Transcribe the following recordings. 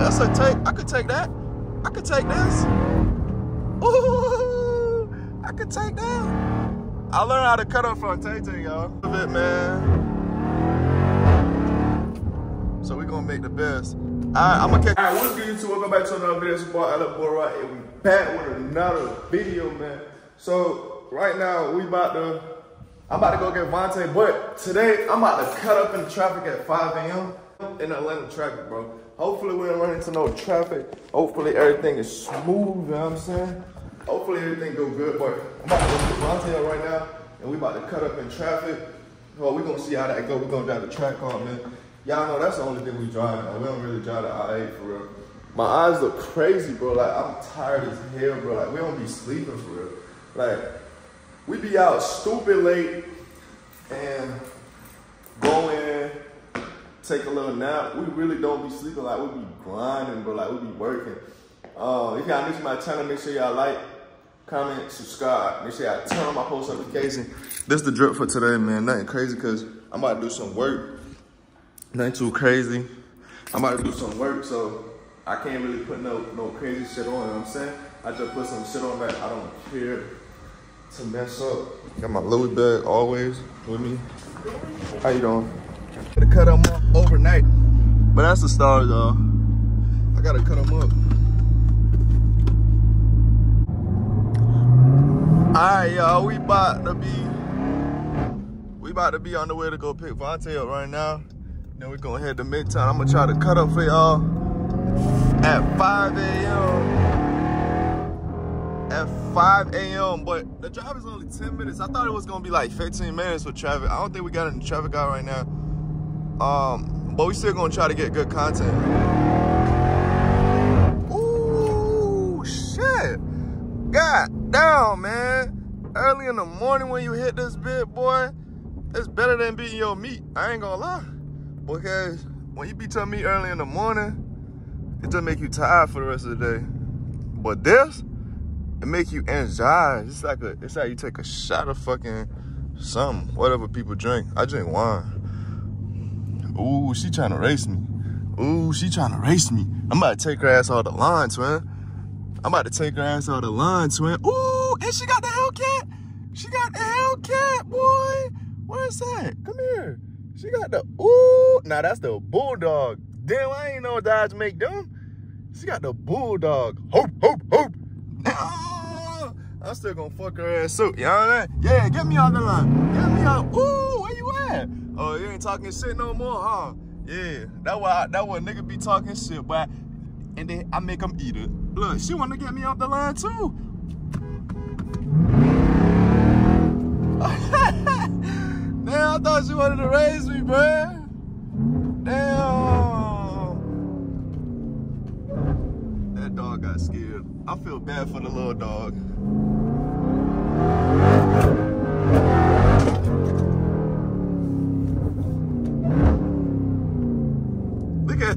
that's a take. I could take that. I could take this. Ooh, I could take that. I learned how to cut up from Tay Tay, y'all. Of it, man. So we gonna make the best. Alright, I'm gonna catch. Alright, what's good, YouTube? Welcome back to another video. It's your boy, Alec Boy, and we back with another video, man. So right now we about to. I'm about to go get Vontae, but today I'm about to cut up in the traffic at 5 a.m. in Atlanta traffic, bro. Hopefully we don't run into no traffic. Hopefully everything is smooth, you know what I'm saying? Hopefully everything go good, but I'm about to go get Vontae right now, and we about to cut up in traffic. Well, we gonna see how that go. we gonna drive the Trackhawk, man. Y'all know that's the only thing we drive. We don't really drive the I-8 for real. My eyes look crazy, bro. Like, I'm tired as hell, bro. Like, we don't be sleeping for real. Like, we be out stupid late and go in, take a little nap. We really don't be sleeping. Like, we be grinding, bro. Like, we be working. Uh, if y'all new to my channel, make sure y'all like, comment, subscribe. Make sure y'all turn on my post notification. This the drip for today, man. Nothing crazy, because I'm about to do some work. Nothing too crazy. I'm about to do some work, so I can't really put no no crazy shit on, you know what I'm saying? I just put some shit on that I don't care to mess up. Got my Louis bag always with me. How you doing? Gotta cut them up overnight. But that's the start, though. I gotta cut them up. Alright, y'all, we about to be we about to be on the way to go pick Vontae up right now. Then we're gonna head to Midtown. I'm gonna try to cut up for y'all at 5 a.m. At 5 a.m. But the drive is only 10 minutes. I thought it was gonna be like 15 minutes with traffic. I don't think we got any traffic out right now. Um, but we still gonna try to get good content. Ooh, shit. God damn, man. Early in the morning when you hit this bit, boy, it's better than beating your meat. I ain't gonna lie. Because when you beat your meat early in the morning, it just make you tired for the rest of the day. But this, it make you energized. It's like a, it's like you take a shot of fucking something, whatever people drink. I drink wine. Ooh, she trying to race me. Ooh, she trying to race me. I'm about to take her ass off the line, twin. I'm about to take her ass off the line, twin. Ooh, and she got the Hellcat. She got the Hellcat, boy. Where's that? Come here. She got the, ooh, now that's the Bulldog. Damn, I ain't know Dodge make them. She got the Bulldog. Hope, hope, hope. I'm still gonna fuck her ass up. You know what I? Yeah, get me on the line. Get me out. Ooh, where you at? Oh, you ain't talking shit no more, huh? Yeah, that why that what nigga be talking shit, but and then I make them eat it. Look, she wanna get me off the line too. Damn, I thought she wanted to raise me, bruh. Damn. That dog got scared. I feel bad for the little dog.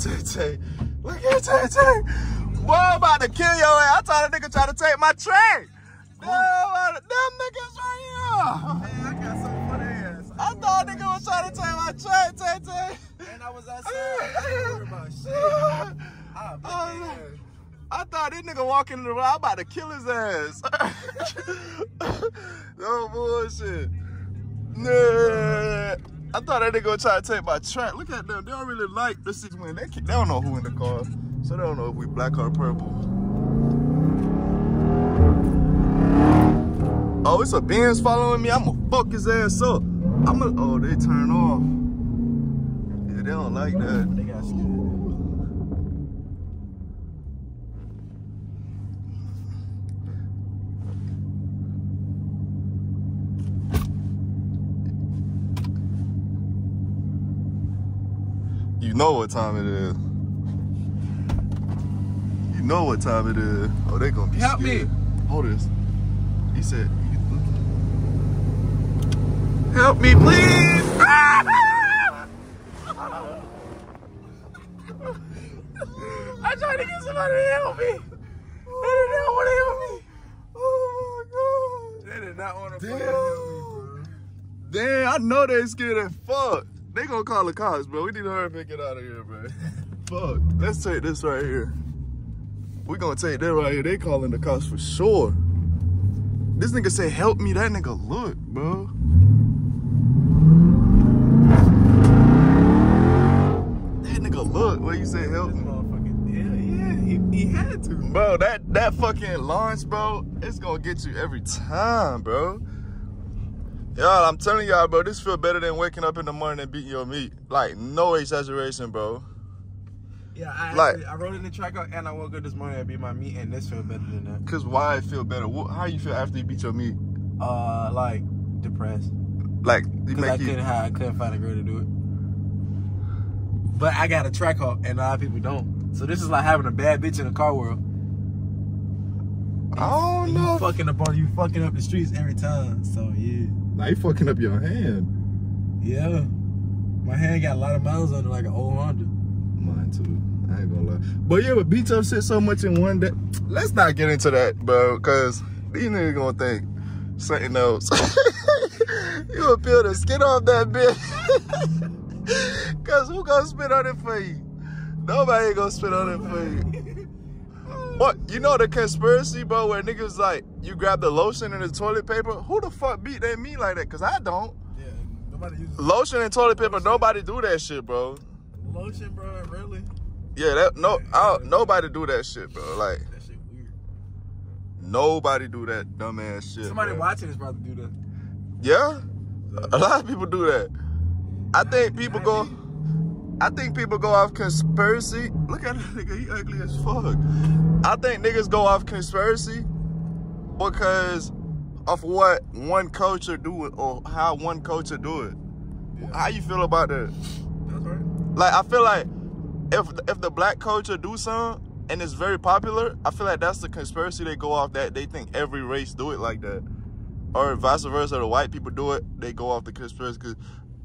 Look at Tay Tay. Look at Tay. Boy, I'm about to kill your ass. I thought a nigga try to take my train. Damn, them niggas right here. Hey, I got for their ass. I thought a nigga was trying to take my train, Tay. And I was outside. I ain't worried about shit. I Oh, I thought this nigga walking in the road, I'm about to kill his ass. no bullshit. Nah. I thought nigga gonna try to take my track. Look at them. They don't really like the six when they, they don't know who in the car. So they don't know if we black or purple. Oh, it's a Benz following me. I'ma fuck his ass up. I'ma oh they turn off. Yeah, they don't like that. They got scared. You know what time it is. You know what time it is. Oh, they gonna be Help me. Hold this. He said, "Help me, please." I tried to get somebody to help me. They did not want to help me. Oh my god. They did not want to Damn. help me. Damn, I know they scared as fuck. They gonna call the cops, bro. We need to hurry up and get out of here, bro. fuck. Let's take this right here. We gonna take that right here. They calling the cops for sure. This nigga say, help me. That nigga look, bro. That nigga look. What you say, help me? Yeah, yeah. He, he had to. Bro, that, that fucking launch, bro, it's gonna get you every time, bro. Y'all, I'm telling y'all, bro, this feel better than waking up in the morning and beating your meat. Like, no exaggeration, bro. Yeah, I Like- actually, I wrote in the track out and I woke up this morning and beat my meat and this feel better than that. Cause why it feel better? How you feel after you beat your meat? Uh, like depressed Like, you because I you, couldn't I couldn't find a girl to do it. But I got a Trackhawk and a lot of people don't. So this is like having a bad bitch in the car world. I don't And know. You fucking up on you fucking up the streets every time. So yeah, Now you fucking up your hand. yeah. My hand got a lot of miles on it, like an old Honda. Mine too. I ain't gonna lie. But yeah, but beat up shit so much in one day. Let's not get into that, bro, cause these niggas gonna think something else. you gonna peel the skin off that bitch. cause who gonna spit on it for you? Nobody ain't gonna spit on it for you. What you know the conspiracy, bro, where niggas like you grab the lotion and the toilet paper? Who the fuck beat that me like that? Cause I don't. Yeah, nobody uses Lotion and toilet paper, nobody do that shit, bro. lotion, bro. Really? Yeah, that no, I don't, nobody do that shit, bro. Like That shit weird. nobody do that dumbass shit. Somebody bro. watching is about to do that. Yeah, a lot of people do that. I think people go. I think people go off conspiracy. Look at that nigga, he ugly as fuck. I think niggas go off conspiracy because of what one culture do it or how one culture do it. How you feel about that? That's right. Like I feel like if if the black culture do something and it's very popular, I feel like that's the conspiracy they go off that they think every race do it like that, or vice versa. The white people do it, they go off the conspiracy. Cause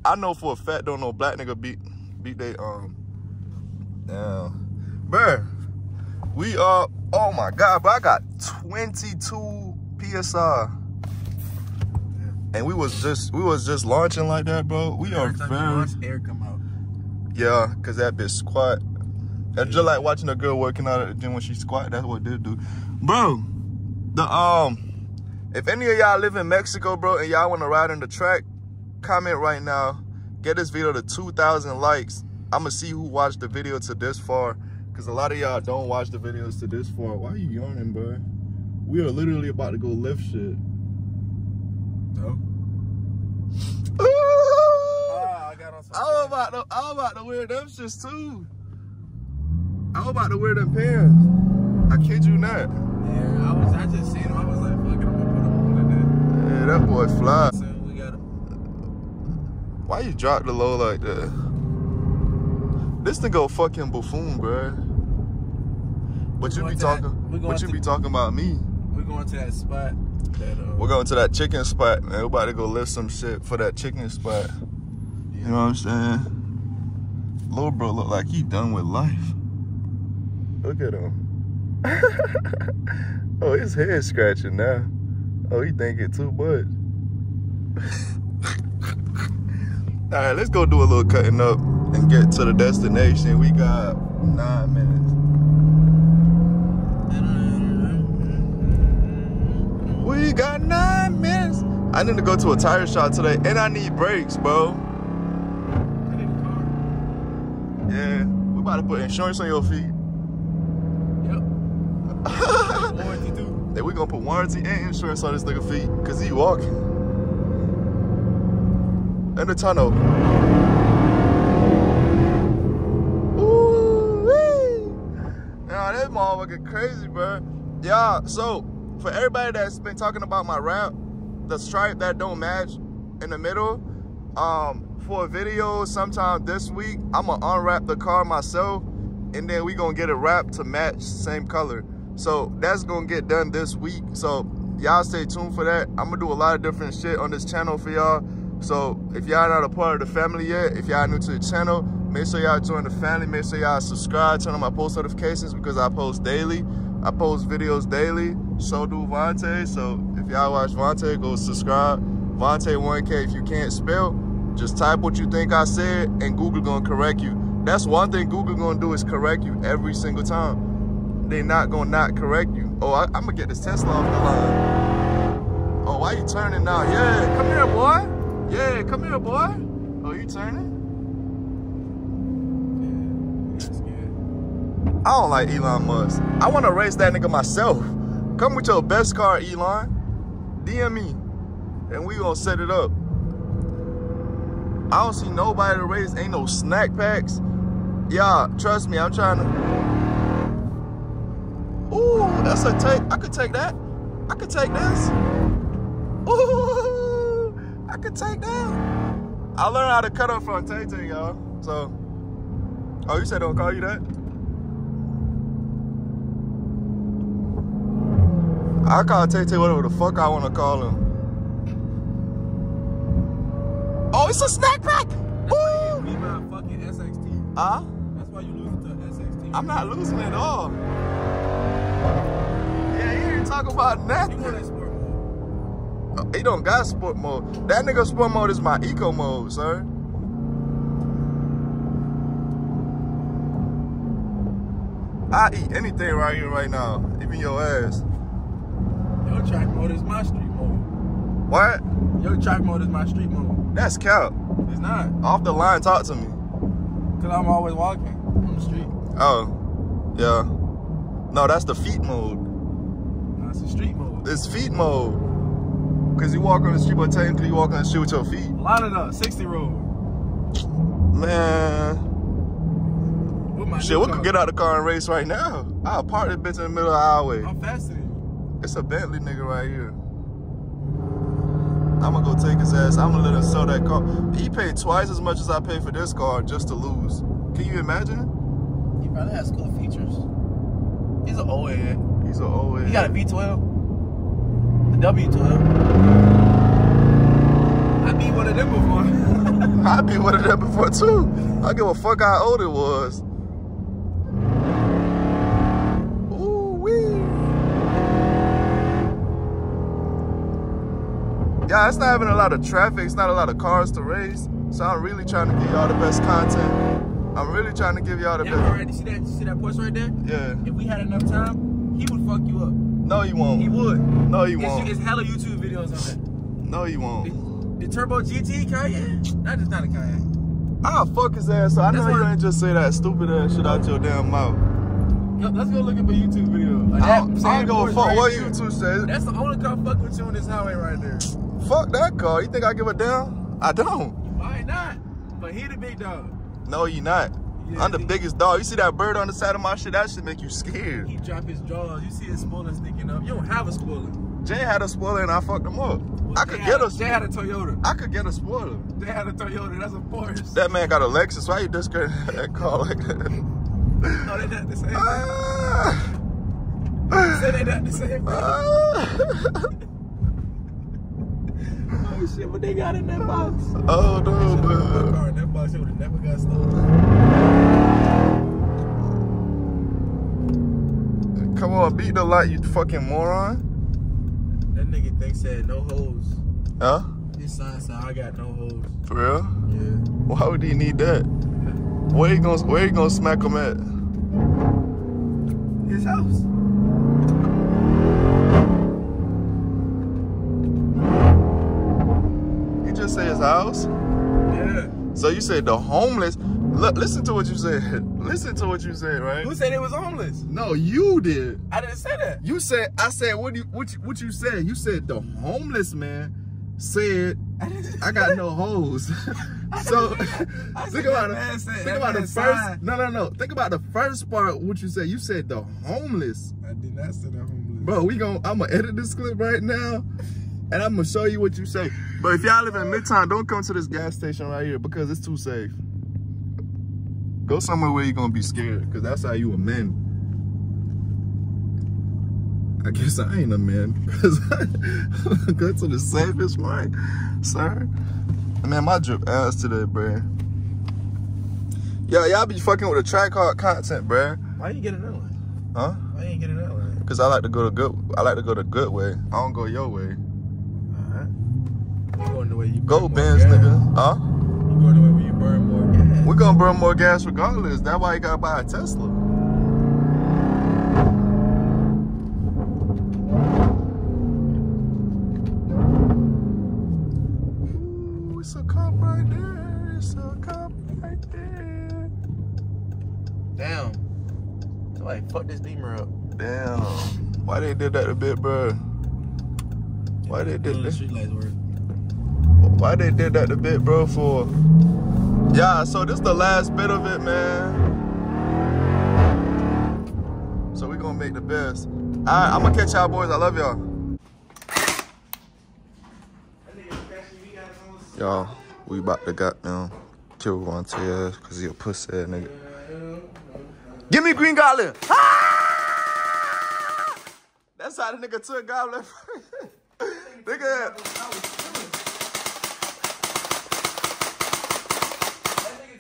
I know for a fact, don't know black nigga beat beat they um. Bruh. We are. Oh my god, but I got 22 psi. And we was just we was just launching like that, bro. We are very air come out. yeah, cause that bitch squat. That's just like watching a girl working out at the gym when she squat. That's what they do, bro. The um, if any of y'all live in Mexico, bro, and y'all want to ride in the track, comment right now. Get this video to 2,000 likes. I'ma see who watched the video to this far, cause a lot of y'all don't watch the videos to this far. Why are you yawning, bro? We are literally about to go lift shit. No. Ah, I got on I'm about to, I'm about to wear them shits too. I'm about to wear them pants. I kid you not. Yeah, I was. I just seen him. I was like, fuck it, I'm gonna put him on Yeah, that boy fly. today. So we got. Why you drop the low like that? This nigga a fucking buffoon, bruh. But you be to that- talking, but you to- be talking about me. We going to that spot. That uh, We're going to that chicken spot, man. We're about to go lift some shit for that chicken spot. You know what I'm saying? Little bro look like he done with life. Look at him. oh, his head scratching now. Oh, he thinking too much. All right, let's go do a little cutting up and get to the destination. We got nine minutes. We got nine minutes. I need to go to a tire shop today, and I need brakes, bro. I need a car. Yeah, we about to put insurance on your feet. Yep. Warranty too. Then we gonna put warranty and insurance on this nigga feet, cause he walking. In the tunnel. Ooh, Nah, that motherfucker crazy, bro. Yeah, so for everybody that's been talking about my rap, the stripe that don't match in the middle, um, for a video sometime this week, I'ma unwrap the car myself, and then we gonna get it wrapped to match same color. So that's gonna get done this week. So y'all stay tuned for that. I'm gonna do a lot of different shit on this channel for y'all. So if y'all are not a part of the family yet, if y'all new to the channel, make sure y'all join the family. Make sure y'all subscribe, turn on my post notifications because I post daily. I post videos daily. So do Vontae. So if y'all watch Vontae, go subscribe. Vontae 1K. If you can't spell, just type what you think I said and Google gonna correct you. That's one thing Google gonna do is correct you every single time. They not gonna not correct you. Oh, I, am gonna get this Tesla off the line. Oh, why you turning now? Yeah, come here, boy. Yeah, come here, boy. Oh, you turning? I don't like Elon Musk. I want to race that nigga myself. Come with your best car, Elon. DM me, and we gonna set it up. I don't see nobody to race. Ain't no snack packs. Yeah, trust me, I'm trying to. Ooh, that's a take. I could take that. I could take this. Ooh, could take that. I learned how to cut up from Tay Tay, y'all. So, oh, you said don't call you that? I call Tay Tay whatever the fuck I want to call him. Oh, it's a snack pack. Woo! Be my fucking SXT. Huh? That's why you losing to SXT. I'm not losing at all. Yeah, you ain't talking about nothing. He don't got sport mode. That nigga sport mode is my eco mode, sir. I eat anything right here, right now, even your ass. Your track mode is my street mode. What? Your track mode is my street mode. That's cap. It's not. Off the line, talk to me. Cause I'm always walking on the street. Oh, yeah. No, that's the feet mode. No, it's a street mode. It's feet mode. Cause you walk on the street, but technically you walk on the street with your feet. Line it up, 60 road. Man. Shit, we car. could get out of the car and race right now. I'll park this bitch in the middle of the highway. I'm faster than you. It's a Bentley nigga right here. I'm gonna go take his ass. I'm gonna let him sell that car. He paid twice as much as I paid for this car just to lose. Can you imagine? He probably has cool features. He's an old head. He's an old head. He got a V12. The W12. I beat one of them before. I be one of them before too. I give a fuck how old it was. Ooh wee. Yeah, it's not having a lot of traffic. It's not a lot of cars to race. So I'm really trying to give y'all the best content. I'm really trying to give y'all the that best. already see that see that Porsche right there? Yeah. If we had enough time, he would fuck you up. No, you won't. He would. No, you It's, won't. it's hella YouTube videos on No, you won't. The, the Turbo GT Cayenne? That is not a Cayenne. I'll fuck his ass. So I know you ain't just say that stupid ass shit out your damn mouth. Yo, let's go look at my YouTube video. Like I that don't, I don't give a fuck right what there. YouTube says. That's the only car fuck with you on this highway right there. Fuck that car. You think I give a damn? I don't. You might not, but he the big dog. No, you not. Yeah, I'm the biggest dog. You see that bird on the side of my shit? That should make you scared. He drop his jaws. You see his spoiler sticking up. You don't have a spoiler. Jay had a spoiler and I fucked him up. I could get had, a Jay had a Toyota. I could get a spoiler. They had a Toyota. That's a Porsche. That man got a Lexus. Why you discrediting that car like that? no, they not the same. Ah. Say they not the same. Oh shit, but they got in that box. oh no, man. car in that box, it would have never got stolen. Come on, beat the light, you fucking moron. That nigga thinks said no hoes. Huh? His sign said I got no hoes. For real? Yeah. Why would he need that? Where you gonna Where you gonna smack him at? His house. House. Yeah. So you said the homeless. Look, listen to what you said. Listen to what you said, right? Who said it was homeless? No, you did. I didn't say that. You said. I said. What you what you, what you said? You said the homeless man said I. I got no hoes. so think about it. said- Think about the first. signed. No, no, no. Think about the first part. What you said? You said the homeless. I did not say that homeless. Bro, we gon' I'm gonna edit this clip right now, and I'm gonna show you what you say. But if y'all live in Midtown, don't come to this gas station right here because it's too safe. Go somewhere where you're gonna be scared, because that's how you a man. I guess I ain't a man, because I go to the safest right, sir. Man, my drip ass today, bruh. Yeah, y'all be fucking with the Trackhawk content, bruh. Why you getting that one? Huh? Why you ain't getting that one? Cause I like to go the good. I like to go the good way. I don't go your way. Alright. You going the way you Go burn Benz, nigga. Huh? You going the way where you burn more gas. gas. We're gonna burn more gas regardless. That's why you gotta buy a Tesla. Ooh, it's a cop right there. It's a cop right there. Damn. Somebody fuck this beamer up. Damn. Why they did that a bit, bro? Why they did the that? Why they did that a bit, bro? For yeah. So this the last bit of it, man. So we gonna make the best. All right, I'm gonna catch y'all boys. I love y'all. Y'all, we about to goddamn kill one to your ass because he a pussy ass nigga. Give me Green Goblin! Ah! That's how the nigga took Goblin. nigga.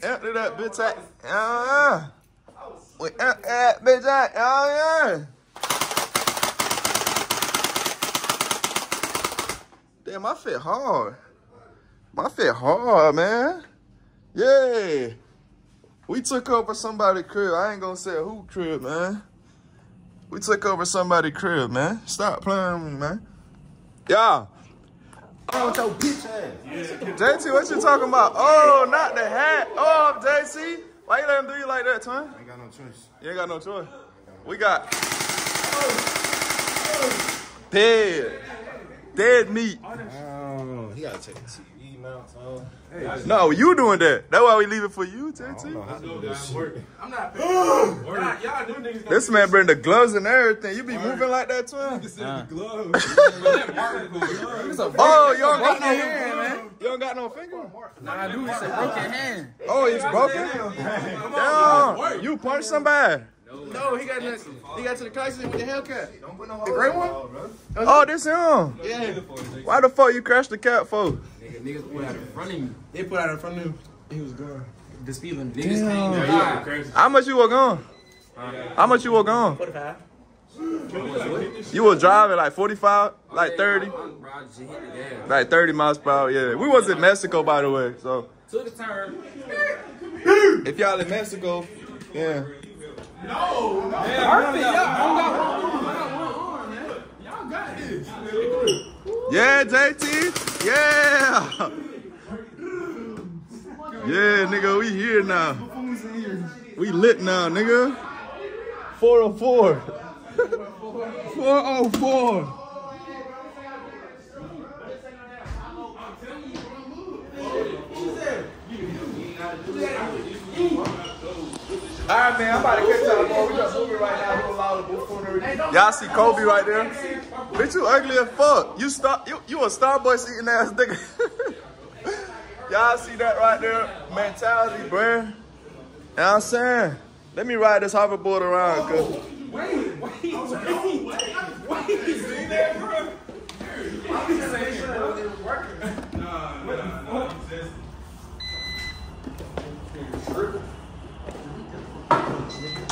Empty that bitch out. Yeah. We empty that bitch out. Oh, yeah. Damn, my fit hard. My fit hard, man. Yeah. We took over somebody's crib. I ain't gonna say who crib, man. We took over somebody's crib, man. Stop playing with me, man. Yeah. Oh, with your bitch ass. JT, what you talking about? Oh, not the hat. Oh, JC. Why you let him do you like that, twin? Ain't got no choice. You ain't got no choice. We got dead, dead meat. Oh, he gotta check the TV mount, so. Hey, No, you doing that. That's why we leave it for you, I don't know JT. how to do this. I'm not paying. y'all, y'all This man bring the gloves and everything. You be moving like that, twin? the gloves. Oh, you don't got no hand, man. You don't got no finger? Nah, I do. It's a broken hand. Oh, he's broken? Damn. You punched somebody. No, he got the, he got to the crisis with the Hellcat. The gray one? Oh, this him. Yeah. Why the fuck you crashed the cat for? Nigga, niggas put out in front of me. They put out in front of him. He was gone. The speed speeding. Damn. How much you were gone? How much you were gone? 45. You were driving like 45, like 30, Bro, I just hit the gas. like 30 miles per hour. Yeah, we was in Mexico, by the way. So Took the turn. if y'all in Mexico, yeah. Perfect. Y'all got one arm. I got one arm, man. Y'all got this. Yeah, JT. Yeah. Yeah, nigga, we here now. We lit now, nigga. 404. 404. All right, man. I'm about to catch y'all, boy. We just moving right now. We're loud before Y'all see Kobe right there? Bitch, you ugly as fuck. You star, you, you a Starbucks eating ass nigga. y'all see that right there? Mentality, bruh. You know what I'm saying? Let me ride this hoverboard around, cause Wait, wait, wait. Wait.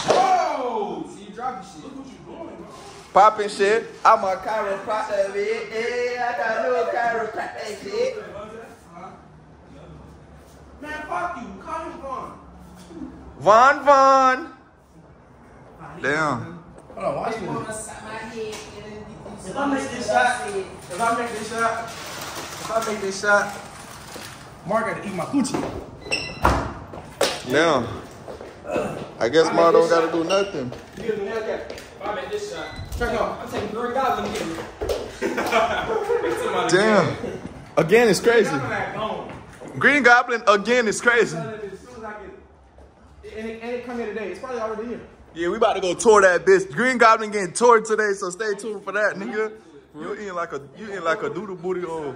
Whoa! See, you dropping shit. Look what you doing, bro. Popping shit. I'm a chiropractor, bitch. Eh, yeah, I got no chiropractor shit. Man, fuck you. Call him Vaughn. Von Von. Damn. Hold on, watch this. If I make this shot, if I make this shot, if I make this shot, Mark got to eat my coochie. Damn. I guess Ma don't gotta do nothing. If I make this shot, check out. I'm taking three dollars and getting Damn. Again, it's crazy. Green Goblin again is crazy. As soon as I get, and it, and it come here today. It's probably already here. Yeah, we about to go tour that bitch. Green Goblin getting toured today, so stay tuned for that, nigga. You eating like a you eating like a doodle booty or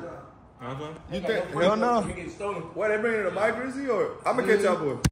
uh-huh. you think hell no? Getting stolen. What they bringing the mic Grizzy or I'm gonna catch y'all boy.